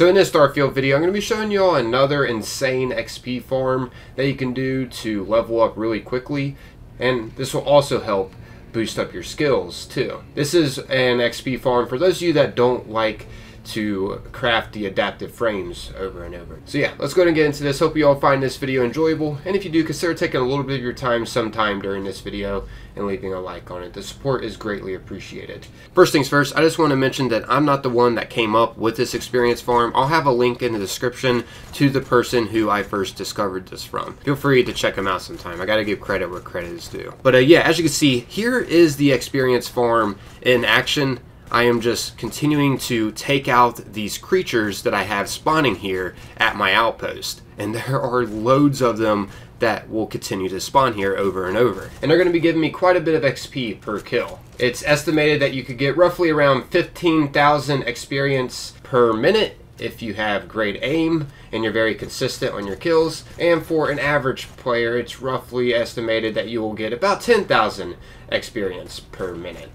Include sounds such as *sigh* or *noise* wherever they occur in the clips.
So in this Starfield video, I'm going to be showing you all another insane XP farm that you can do to level up really quickly. And this will also help boost up your skills too. This is an XP farm for those of you that don't like to craft the adaptive frames over and over. So yeah, let's go and get into this. Hope you all find this video enjoyable. And if you do, consider taking a little bit of your time sometime during this video and leaving a like on it. The support is greatly appreciated. First things first, I just want to mention that I'm not the one that came up with this experience farm. I'll have a link in the description to the person who I first discovered this from. Feel free to check them out sometime. I gotta give credit where credit is due. But uh, yeah, as you can see, here is the experience farm in action. I am just continuing to take out these creatures that I have spawning here at my outpost. And there *laughs* are loads of them that will continue to spawn here over and over. And they're going to be giving me quite a bit of XP per kill. It's estimated that you could get roughly around 15,000 experience per minute if you have great aim and you're very consistent on your kills. And for an average player, it's roughly estimated that you will get about 10,000 experience per minute.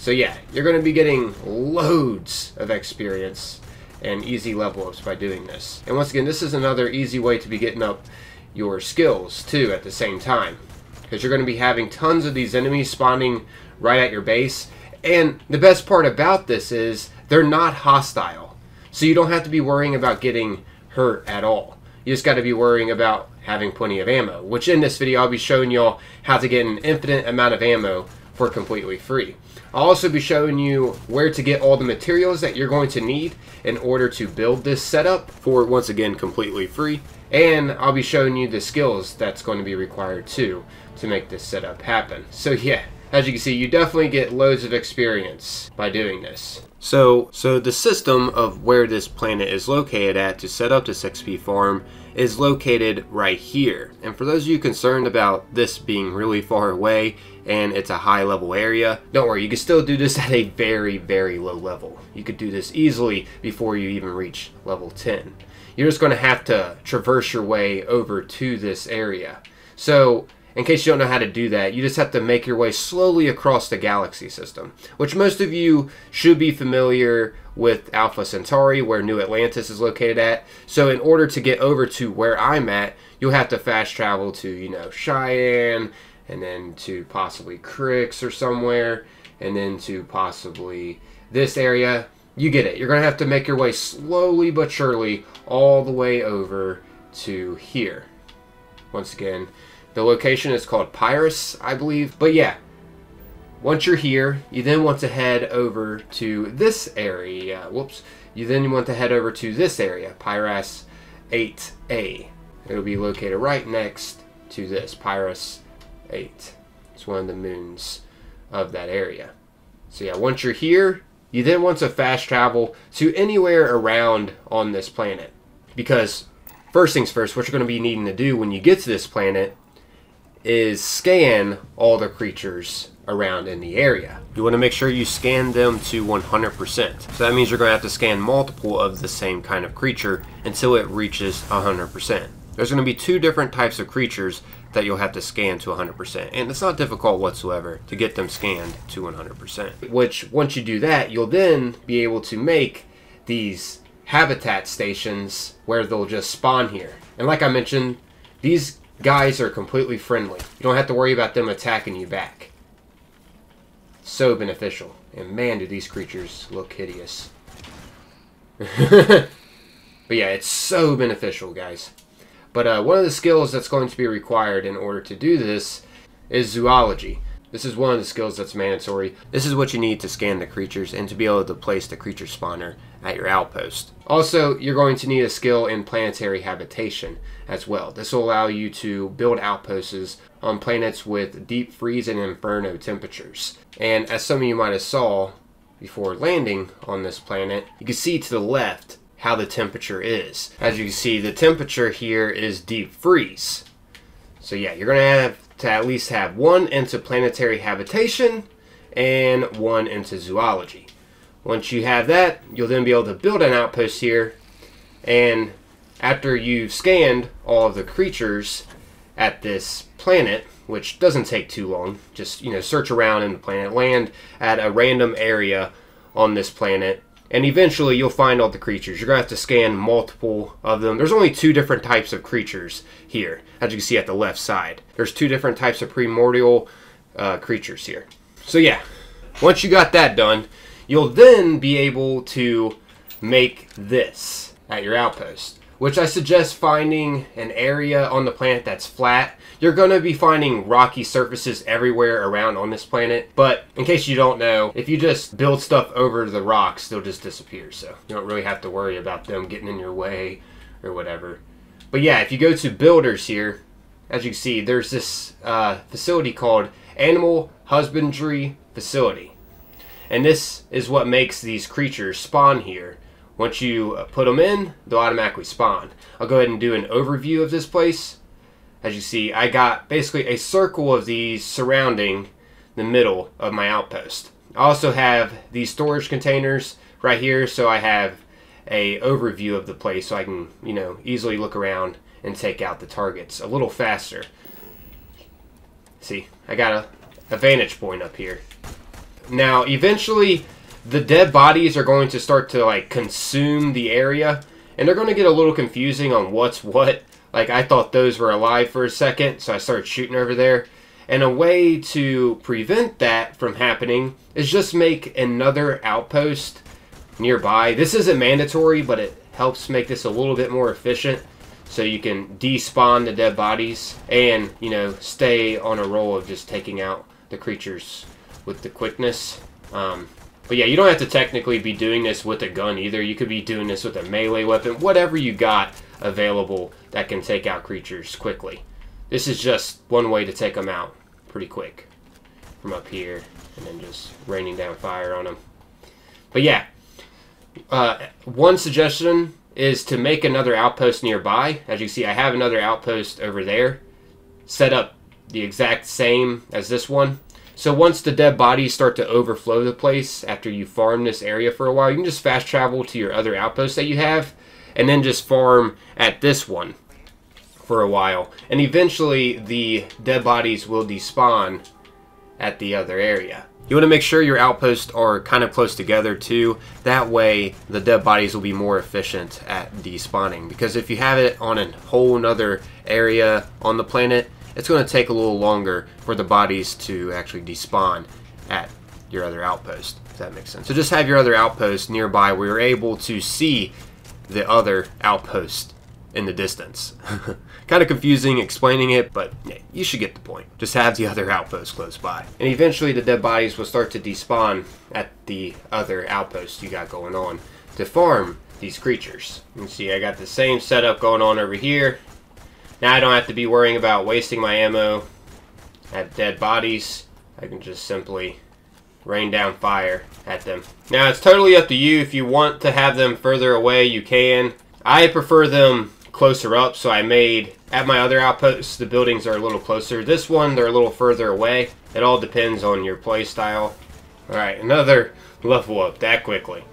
So yeah, you're going to be getting loads of experience and easy level ups by doing this. And once again, this is another easy way to be getting up your skills too at the same time. Because you're going to be having tons of these enemies spawning right at your base. And the best part about this is they're not hostile. So you don't have to be worrying about getting hurt at all. You just got to be worrying about having plenty of ammo. Which in this video I'll be showing y'all how to get an infinite amount of ammo for completely free. I'll also be showing you where to get all the materials that you're going to need in order to build this setup for, once again, completely free. And I'll be showing you the skills that's going to be required too to make this setup happen. So yeah, as you can see, you definitely get loads of experience by doing this. So, so the system of where this planet is located at to set up this XP farm is located right here. And for those of you concerned about this being really far away and it's a high level area, don't worry, you can still do this *laughs* at a very, very low level. You could do this easily before you even reach level 10. You're just going to have to traverse your way over to this area. So in case you don't know how to do that, you just have to make your way slowly across the galaxy system, which most of you should be familiar with Alpha Centauri, where New Atlantis is located at. So in order to get over to where I'm at, you'll have to fast travel to, you know, Cheyenne, and then to possibly Kryx or somewhere, and then to possibly this area. You get it. You're going to have to make your way slowly but surely all the way over to here. Once again, the location is called Pyrus, I believe. But yeah, once you're here, you then want to head over to this area. Whoops. You then want to head over to this area, Pyrus 8A. It'll be located right next to this, Pyrus 8. It's one of the moons of that area. So yeah, once you're here, you then want to fast travel to anywhere around on this planet. Because first things first, what you're going to be needing to do when you get to this planet is scan all the creatures around in the area. You want to make sure you scan them to 100%. So that means you're going to have to scan multiple of the same kind of creature until it reaches 100%. There's going to be two different types of creatures that you'll have to scan to 100%. And it's not difficult whatsoever to get them scanned to 100%. Which, once you do that, you'll then be able to make these habitat stations where they'll just spawn here. And like I mentioned, these guys are completely friendly. You don't have to worry about them attacking you back. So beneficial. And man, do these creatures look hideous. *laughs* but yeah, it's so beneficial, guys. But uh, one of the skills that's going to be required in order to do this is zoology. This is one of the skills that's mandatory. This is what you need to scan the creatures and to be able to place the creature spawner at your outpost. Also, you're going to need a skill in planetary habitation as well. This will allow you to build outposts on planets with deep freeze and inferno temperatures. And as some of you might have saw before landing on this planet, you can see to the left how the temperature is. As you can see, the temperature here is deep freeze. So yeah, you're to have to at least have one into planetary habitation and one into zoology. Once you have that, you'll then be able to build an outpost here. And after you've scanned all of the creatures at this planet, which doesn't take too long, just you know search around in the planet, land at a random area on this planet, and eventually you'll find all the creatures. You're going to have to scan multiple of them. There's only two different types of creatures here, as you can see at the left side. There's two different types of primordial uh, creatures here. So yeah, once you got that done, you'll then be able to make this at your outpost which I suggest finding an area on the planet that's flat. You're going to be finding rocky surfaces everywhere around on this planet, but in case you don't know, if you just build stuff over the rocks, they'll just disappear, so you don't really have to worry about them getting in your way or whatever. But yeah, if you go to builders here, as you can see, there's this uh, facility called Animal Husbandry Facility. And this is what makes these creatures spawn here. Once you uh, put them in, they'll automatically spawn. I'll go ahead and do an overview of this place. As you see, I got basically a circle of these surrounding the middle of my outpost. I also have these storage containers right here, so I have a overview of the place so I can, you know, easily look around and take out the targets a little faster. See, I got a, a vantage point up here. Now, eventually, the dead bodies are going to start to like consume the area and they're going to get a little confusing on what's what. Like i thought those were alive for a second so i started shooting over there. And a way to prevent that from happening is just make another outpost nearby. This isn't mandatory but it helps make this a little bit more efficient so you can despawn the dead bodies and you know stay on a roll of just taking out the creatures with the quickness. Um, but yeah, you don't have to technically be doing this with a gun either. You could be doing this with a melee weapon, whatever you got available that can take out creatures quickly. This is just one way to take them out pretty quick from up here and then just raining down fire on them. But yeah, uh, one suggestion is to make another outpost nearby. As you see, I have another outpost over there set up the exact same as this one. So once the dead bodies start to overflow the place after you farm this area for a while, you can just fast travel to your other outposts that you have and then just farm at this one for a while. And eventually the dead bodies will despawn at the other area. You want to make sure your outposts are kind of close together too. That way the dead bodies will be more efficient at despawning. Because if you have it on a whole nother area on the planet, it's going to take a little longer for the bodies to actually despawn at your other outpost, if that makes sense. So just have your other outpost nearby where you're able to see the other outpost in the distance. *laughs* kind of confusing explaining it, but yeah, you should get the point. Just have the other outpost close by. And eventually the dead bodies will start to despawn at the other outpost you got going on to farm these creatures. You see I got the same setup going on over here. Now I don't have to be worrying about wasting my ammo at dead bodies. I can just simply rain down fire at them. Now it's totally up to you. If you want to have them further away, you can. I prefer them closer up, so I made, at my other outposts, the buildings are a little closer. This one, they're a little further away. It all depends on your play style. Alright, another level up that quickly.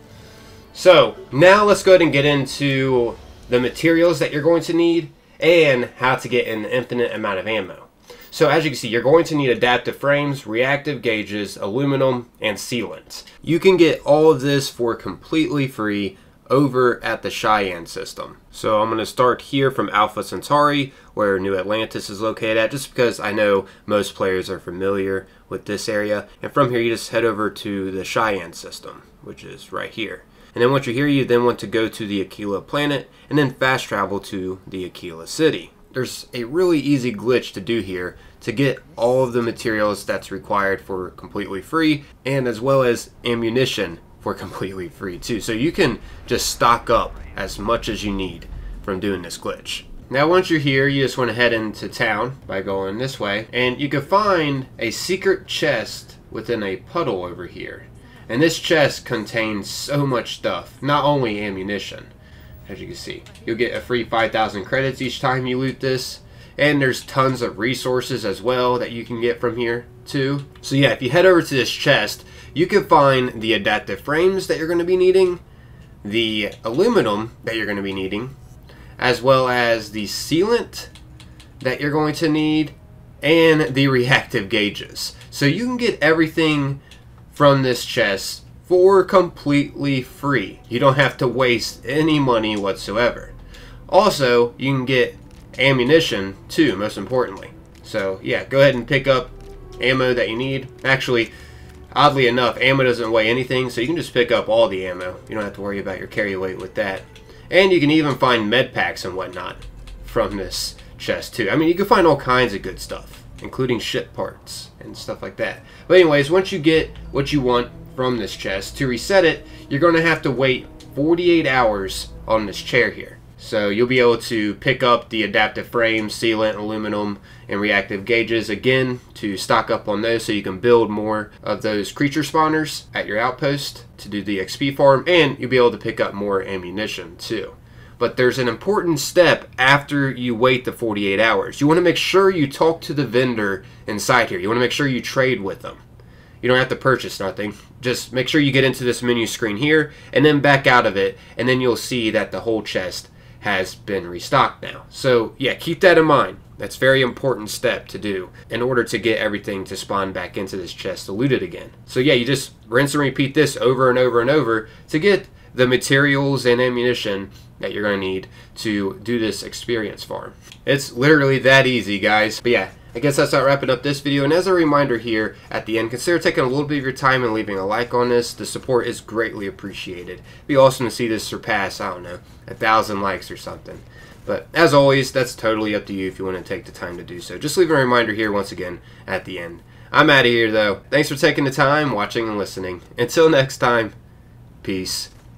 So, now let's go ahead and get into the materials that you're going to need and how to get an infinite amount of ammo. So as you can see, you're going to need adaptive frames, reactive gauges, aluminum, and sealants. You can get all of this for completely free over at the Cheyenne system. So I'm going to start here from Alpha Centauri, where New Atlantis is located at, just because I know most players are familiar with this area. And from here, you just head over to the Cheyenne system, which is right here. And then once you're here, you then want to go to the Akila planet and then fast travel to the Akila city. There's a really easy glitch to do here to get all of the materials that's required for completely free and as well as ammunition for *laughs* completely free too. So you can just stock up as much as you need from doing this glitch. Now once you're here, you just want to head into town by going this way and you can find a secret chest within a puddle over here. And this chest contains so much stuff, not only ammunition, as you can see. You'll get a free 5,000 credits each time you loot this, and there's tons of resources as well that you can get from here too. So yeah, if you head over to this chest, you can find the adaptive frames that you're going to be needing, the aluminum that you're going to be needing, as well as the sealant that you're going to need, and the reactive gauges. So you can get everything from this chest for completely free. You don't have to waste any money whatsoever. Also, you can get ammunition too, most importantly. So yeah, go ahead and pick up ammo that you need. Actually, oddly enough, ammo doesn't weigh anything, so you can just pick up all the ammo. You don't have to worry about your carry weight with that. And you can even find med packs and whatnot from this chest too. I mean, you can find all kinds of good stuff, including ship parts and stuff like that. But anyways, once you get what you want from this chest, to reset it, you're going to have to wait 48 hours on this chair here. So you'll be able to pick up the adaptive frame, sealant, aluminum, and reactive gauges again to stock up on those so you can build more of those creature spawners at your outpost to do the XP farm, and you'll be able to pick up more ammunition too. But there's an important step after you wait the 48 hours. You want to make sure you talk to the vendor inside here. You want to make sure you trade with them. You don't have to purchase nothing. Just make sure you get into this menu screen here and then back out of it, and then you'll see that the whole chest has been restocked now. So yeah, keep that in mind. That's very important step to do in order to get everything to spawn back into this chest to loot it again. So yeah, you just rinse and repeat this over and over and over to get the materials and ammunition that you're going to need to do this experience farm. It's literally that easy, guys. But yeah, I guess that's not wrapping up this video. And as a reminder here at the end, consider taking a little bit of your time and leaving a like on this. The support is greatly appreciated. It'd be awesome to see this surpass, I don't know, a thousand likes or something. But as always, that's totally up to you if you want to take the time to do so. Just leave a reminder here once again at the end. I'm out of here though. Thanks for taking the time, watching, and listening. Until next time, peace